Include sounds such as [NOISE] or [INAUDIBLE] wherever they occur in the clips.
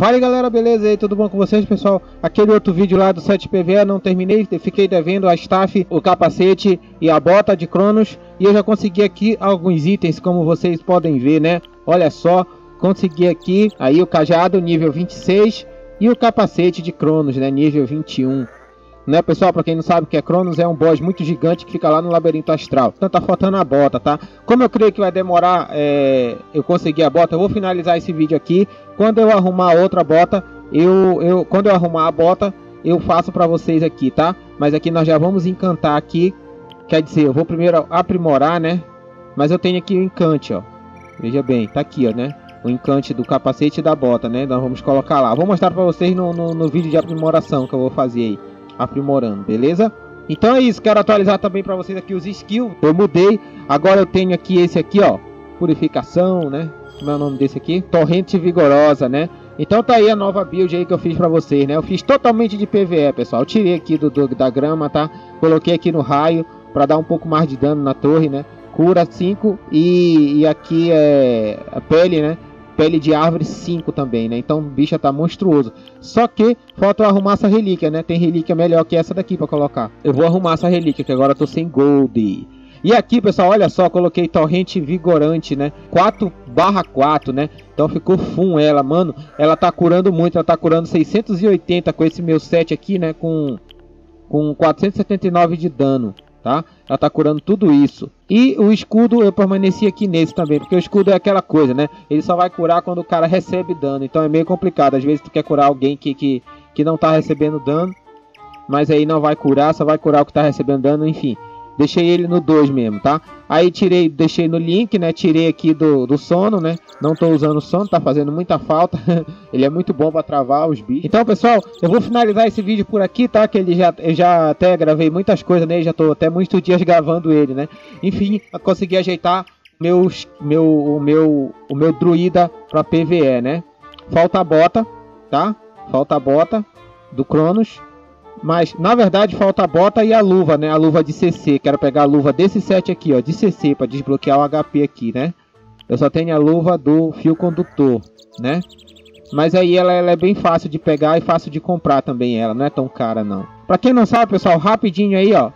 Fala galera, beleza aí? Tudo bom com vocês, pessoal? Aquele outro vídeo lá do 7PV não terminei, fiquei devendo a staff, o capacete e a bota de Cronos e eu já consegui aqui alguns itens, como vocês podem ver, né? Olha só, consegui aqui aí o cajado nível 26 e o capacete de Cronos, né? Nível 21 né, pessoal? Para quem não sabe o que é Cronos, é um boss muito gigante que fica lá no labirinto astral. Então tá faltando a bota, tá? Como eu creio que vai demorar é, eu conseguir a bota, eu vou finalizar esse vídeo aqui. Quando eu arrumar outra bota, eu, eu quando eu arrumar a bota, eu faço para vocês aqui, tá? Mas aqui nós já vamos encantar aqui. Quer dizer, eu vou primeiro aprimorar, né? Mas eu tenho aqui o encante, ó. Veja bem, tá aqui, ó, né? O encante do capacete e da bota, né? Nós vamos colocar lá. Vou mostrar para vocês no, no, no vídeo de aprimoração que eu vou fazer aí aprimorando, beleza? Então é isso, quero atualizar também para vocês aqui os skills. Eu mudei, agora eu tenho aqui esse aqui, ó, purificação, né? Como é o nome desse aqui? Torrente vigorosa, né? Então tá aí a nova build aí que eu fiz pra vocês, né? Eu fiz totalmente de PVE, pessoal. Eu tirei aqui do, do, da grama, tá? Coloquei aqui no raio pra dar um pouco mais de dano na torre, né? Cura 5 e, e aqui é a pele, né? Pele de árvore 5 também, né? Então o bicho tá monstruoso. Só que falta arrumar essa relíquia, né? Tem relíquia melhor que essa daqui para colocar. Eu vou arrumar essa relíquia, que agora eu tô sem gold. E aqui, pessoal, olha só, coloquei torrente vigorante, né? 4 barra 4, né? Então ficou fum ela, mano. Ela tá curando muito, ela tá curando 680 com esse meu set aqui, né? Com, com 479 de dano tá? Ela tá curando tudo isso. E o escudo eu permaneci aqui nesse também, porque o escudo é aquela coisa, né? Ele só vai curar quando o cara recebe dano, então é meio complicado. Às vezes tu quer curar alguém que, que, que não tá recebendo dano, mas aí não vai curar, só vai curar o que tá recebendo dano, enfim. Deixei ele no 2 mesmo, tá? Aí tirei, deixei no link, né? Tirei aqui do, do sono, né? Não tô usando o sono, tá fazendo muita falta. [LAUGHS] ele é muito bom para travar os bichos. Então, pessoal, eu vou finalizar esse vídeo por aqui, tá? Que ele já, eu já até gravei muitas coisas nele, já tô até muitos dias gravando ele, né? Enfim, consegui ajeitar meus, meu, o meu, o meu druida para PVE, né? Falta a bota, tá? Falta a bota do Cronos. Mas, na verdade, falta a bota e a luva, né? A luva de CC. Quero pegar a luva desse set aqui, ó. De CC, para desbloquear o HP aqui, né? Eu só tenho a luva do fio condutor, né? Mas aí ela, ela, é bem fácil de pegar e fácil de comprar também ela. Não é tão cara, não. Pra quem não sabe, pessoal, rapidinho aí, ó.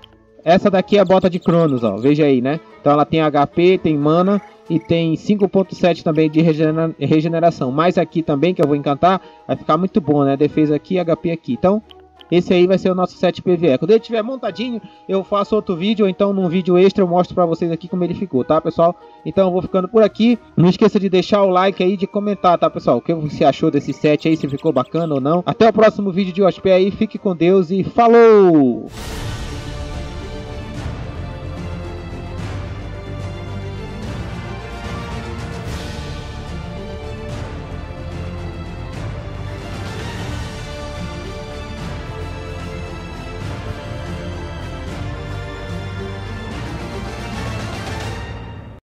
Essa daqui é a bota de Cronos, ó. Veja aí, né? Então ela tem HP, tem mana e tem 5.7 também de regeneração. Mas aqui também, que eu vou encantar, vai ficar muito bom, né? Defesa aqui, HP aqui. Então, esse aí vai ser o nosso set PVE. Quando ele estiver montadinho, eu faço outro vídeo, ou então num vídeo extra eu mostro pra vocês aqui como ele ficou, tá, pessoal? Então eu vou ficando por aqui. Não esqueça de deixar o like aí, de comentar, tá, pessoal? O que você achou desse set aí, se ficou bacana ou não. Até o próximo vídeo de OSP aí, fique com Deus e falou!